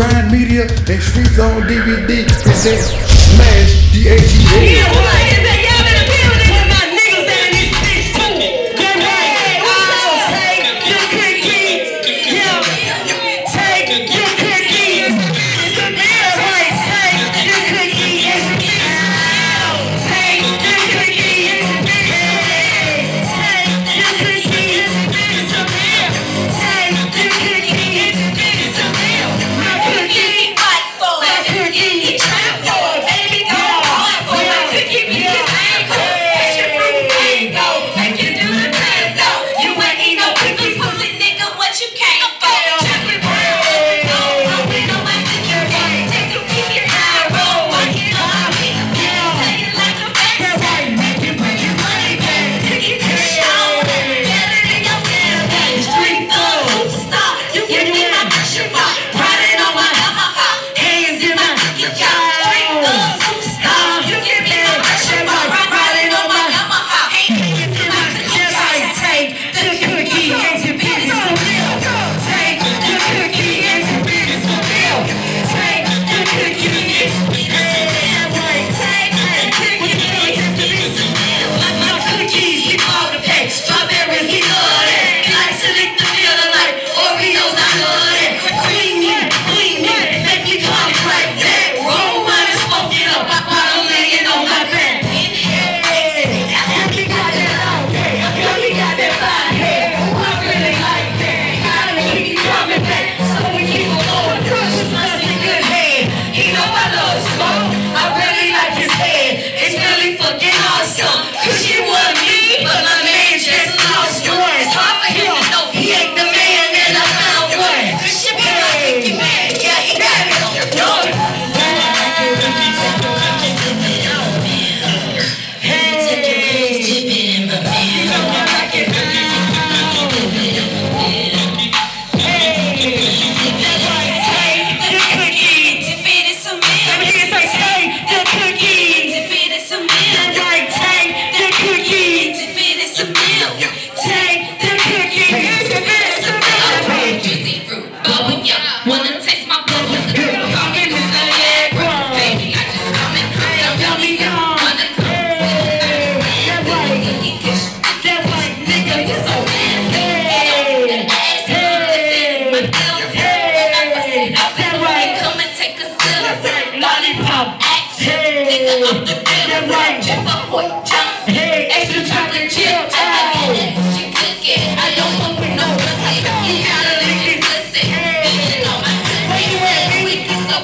Grind Media, and Streets on DVD, and then Smash D-A-T-A. Yeah, what is that?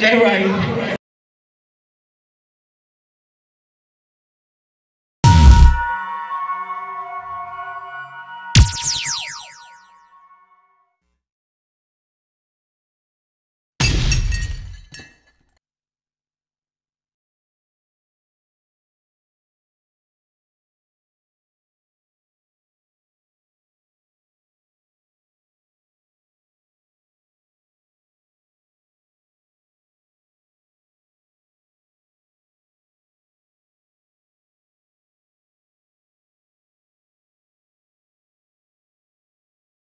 Stay right.